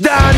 Dan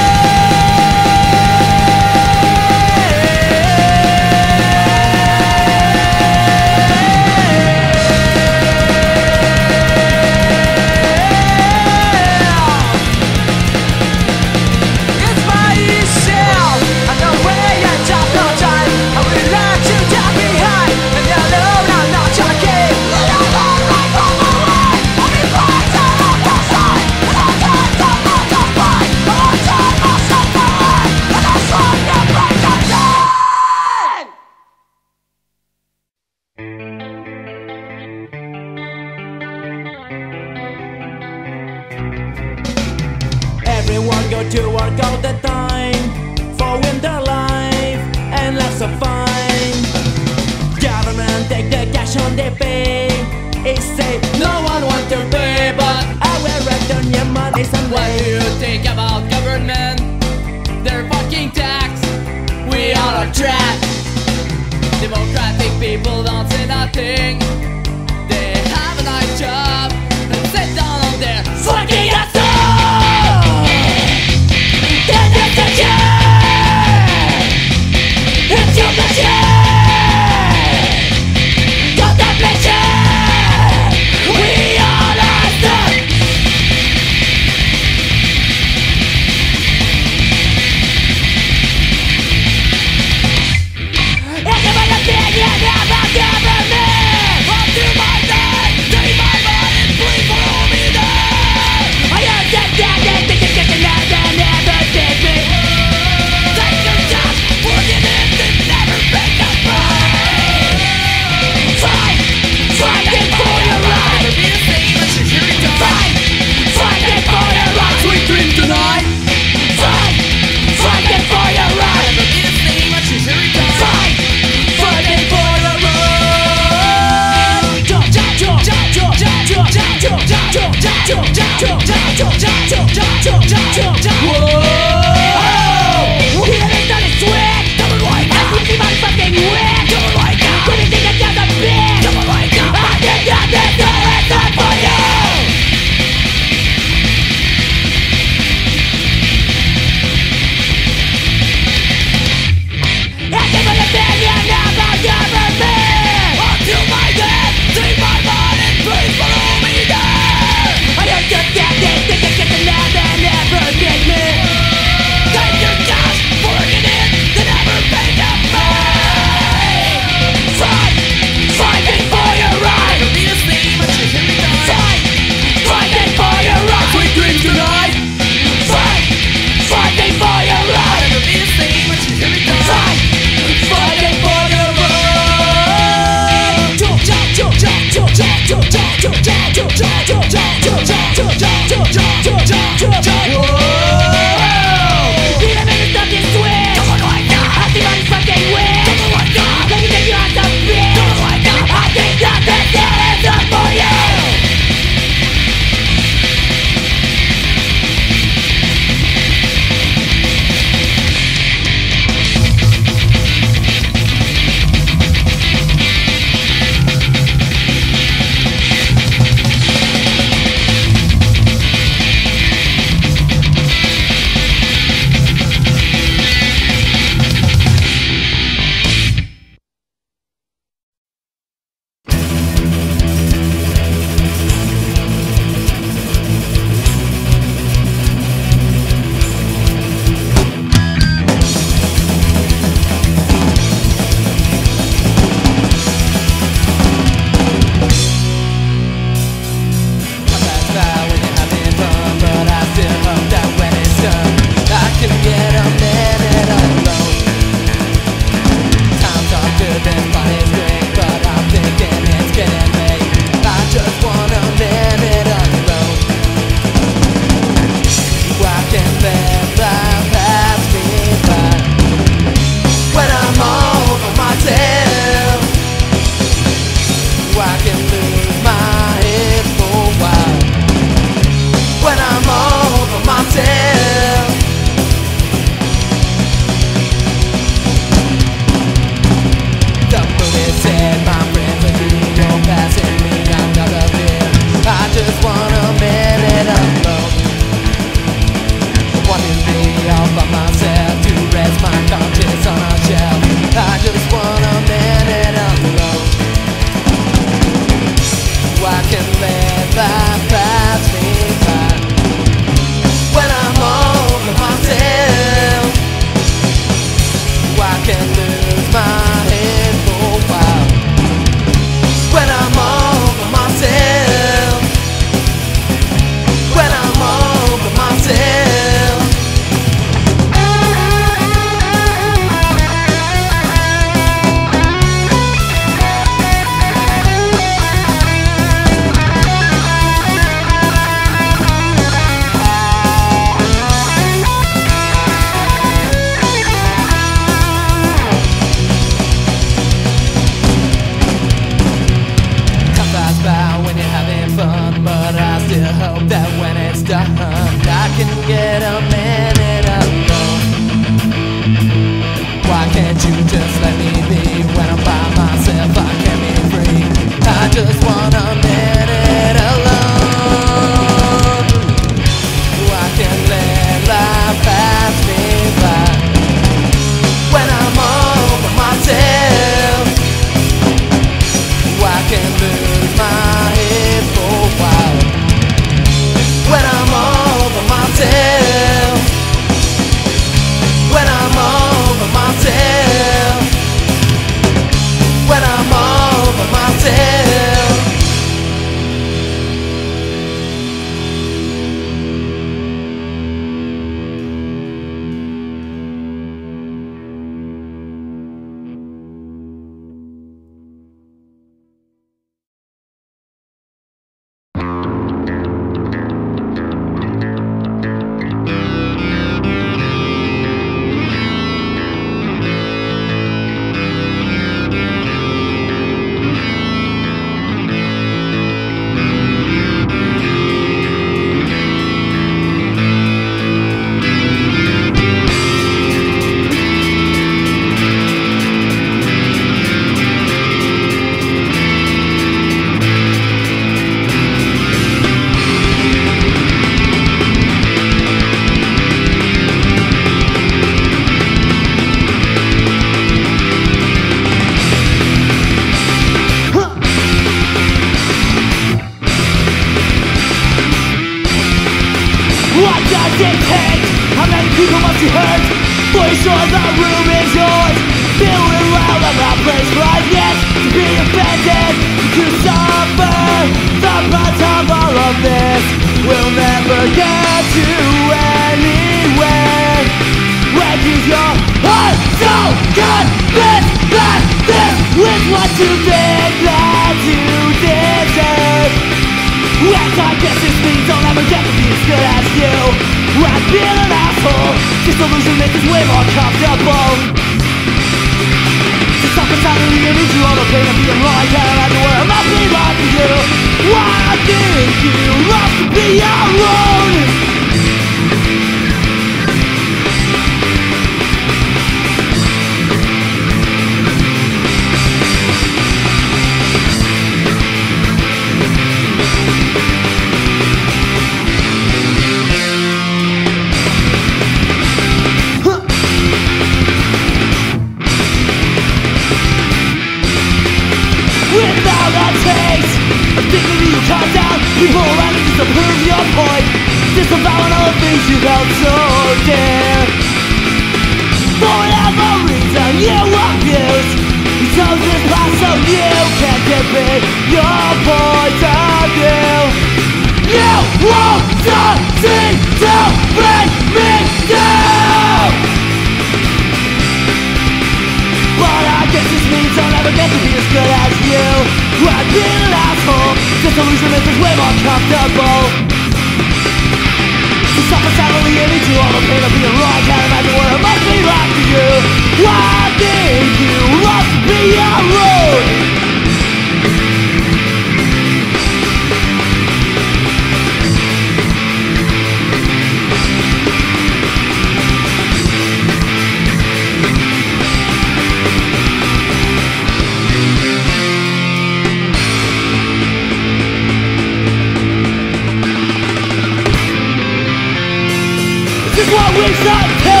what we should to,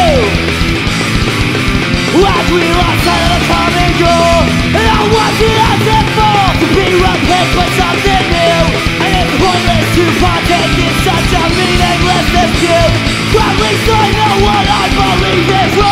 As we lost sight of the common goal And I wasn't as it fall To be replaced by something new. And it's pointless to partake in such a meaningless dispute At least I know what I believe is wrong.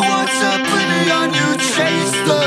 What's up, pretty on you? Chase the